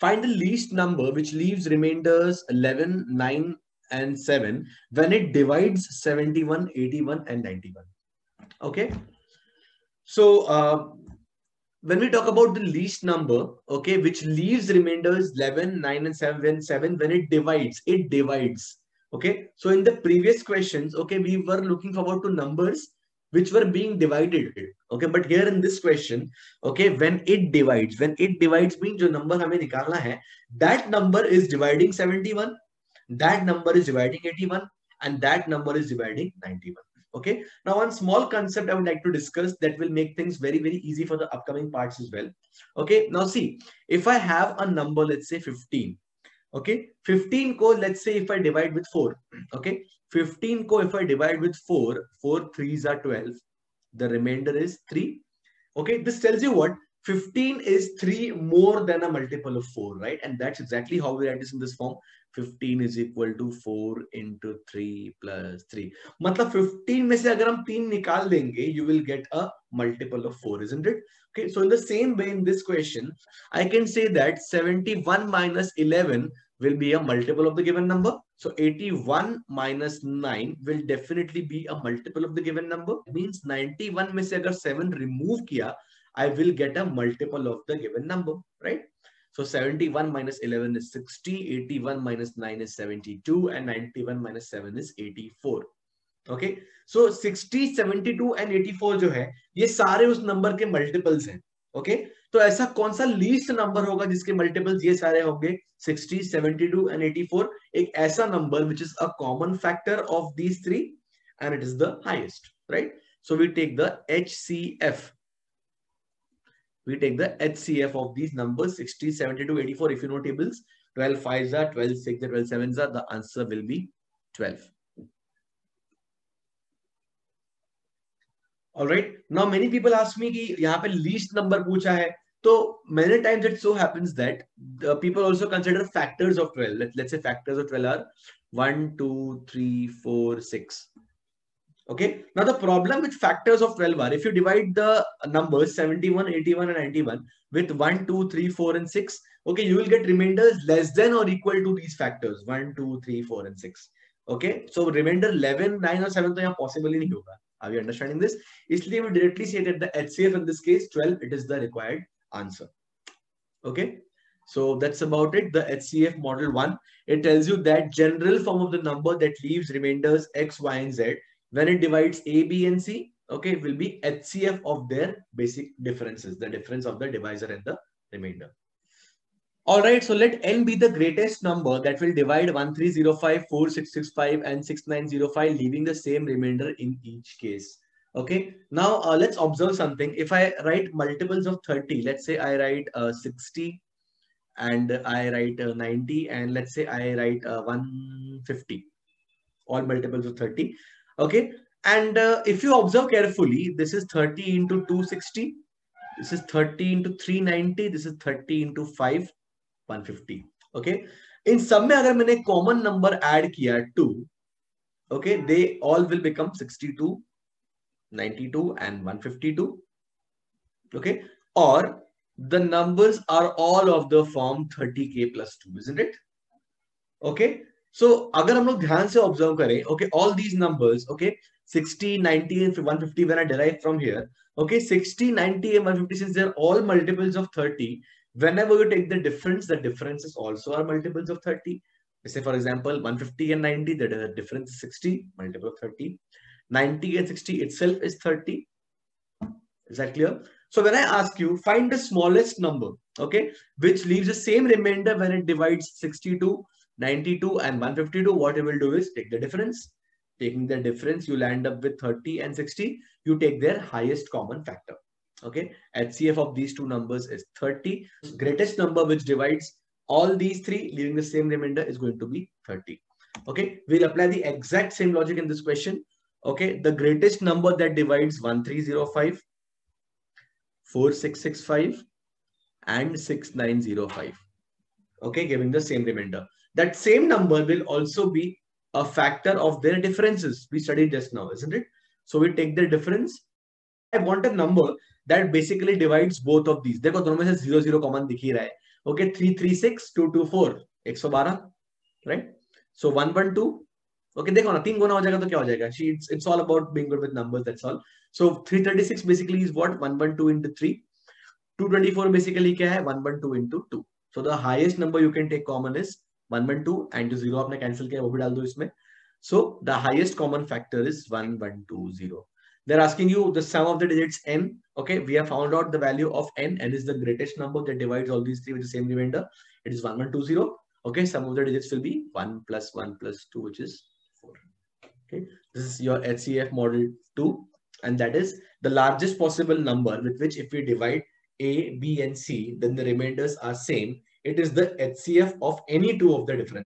find the least number which leaves remainders 11 9 and 7 when it divides 71 81 and 91 okay? So uh, when we talk about the least number okay which leaves remainders 11 9 and 7 7 when it divides it divides. Okay? So in the previous questions okay we were looking forward to numbers which were being divided. Okay but here in this question okay when it divides when it divides means jo number hame hai that number is dividing 71 that number is dividing 81 and that number is dividing 91 okay? Now one small concept i would like to discuss that will make things very very easy for the upcoming parts as well. Okay? Now see if i have a number let's say 15 okay 15 ko let's say if i divide with 4 okay 15 ko if I divide with 4, 4 3s are 12. The remainder is 3. Okay, this tells you what? 15 is 3 more than a multiple of 4, right? And that's exactly how we write this in this form. 15 is equal to 4 into 3 plus 3. मतलब 15 में से अगर हम 3 निकाल देंगे, you will get a multiple of 4, isn't it? Okay, so in the same way in this question, I can say that 71 minus 11 will be a multiple of the given number. So 81 minus 9 will definitely be a multiple of the given number. It means 91 में से अगर 7 remove किया, I will get a multiple of the given number, right? So 71 minus 11 is 60, 81 minus 9 is 72, and 91 minus 7 is 84. Okay, so 60, 72 and 84 जो है, ये सारे उस number के multiples हैं. Okay, तो ऐसा कौन सा लीस्ट नंबर होगा जिसके मल्टीपल ये सारे होंगे? 60, 72 and 84 एक ऐसा number which is a common factor of these three and it is the highest right so we take the H C F we take the H C F of these number if you know tables twelve five jar twelve six twelve seven jar the answer will be twelve right right. Many people people की यहाँ पर least number पूछा है। So many times it so happens that the people also consider factors of 12. Let, let's say factors of 12 are 1, 2, 3, 4, 6. Okay. Now the problem with factors of 12 are if you divide the numbers 71, 81 and 91 with 1, 2, 3, 4 and 6. Okay. You will get remainders less than or equal to these factors 1, 2, 3, 4 and 6. Okay. So remainder 11, 9 or 7 to possible in yoga. Are we understanding this? Isliye we directly say that the HCF in this case 12, it is the required answer. Okay. So that's about it. The HCF model one, it tells you that general form of the number that leaves remainders X, Y, and Z when it divides A, B, and C, okay, will be HCF of their basic differences, the difference of the divisor and the remainder. All right, so let n be the greatest number that will divide 1305, 4665, and 6905, leaving the same remainder in each case. Okay, now uh, let's observe something. If I write multiples of 30, let's say I write uh, 60 and I write uh, 90 and let's say I write uh, 150, all multiples of 30. Okay, and uh, if you observe carefully, this is 30 into 260, this is 30 into 390, this is 30 into 5, 150. Okay, in some में अगर मैंने common number add किया 2, okay, they all will become 62 92 and 152 okay? Or the numbers are all of the form 30k plus 2 isn't it? Okay? So agar hum log dhyan se observe kare okay all these numbers okay 60 90 and 150 when i derive from here okay 60 90 and 150 since they're all multiples of 30 whenever you take the difference the differences also are multiples of 30 say for example 150 and 90 that is a difference is 60 multiple of 30 90 and 60 itself is 30. Is that clear? So when I ask you, find the smallest number, okay, which leaves the same remainder when it divides 62, 92 and 152, what you will do is take the difference. Taking the difference, you'll end up with 30 and 60. You take their highest common factor. Okay, HCF of these two numbers is 30. Greatest number which divides all these three, leaving the same remainder is going to be 30. Okay, we'll apply the exact same logic in this question. Okay, the greatest number that divides 1305, 4665 and 6905. Okay, giving the same remainder. That same number will also be a factor of their differences. We studied just now, isn't it? So we take the difference. I want a number that basically divides both of these. देखो दोनों में से zero zero common दिख ही रहा है. Okay, 336, 224, 112, right? So 112, okay, देखो ना तीन गुना हो जाएगा तो क्या हो जाएगा? It's, it's all about being good with numbers, that's all. So 336 basically is what? 112 into 3. 224 basically क्या है? 112 into 2. So the highest number you can take common is 112 and जो zero आपने cancel किया वो भी डाल दो इसमें. So the highest common factor is 1120. They're asking you the sum of the digits n. Okay, we have found out the value of n. n is the greatest number that divides all these three with the same remainder. It is 1120. Okay, sum of the digits will be 1 plus 1 plus 2, which is 4. Okay, this is your HCF model 2. And that is the largest possible number with which if we divide A, B, and C, then the remainders are same. It is the HCF of any two of the different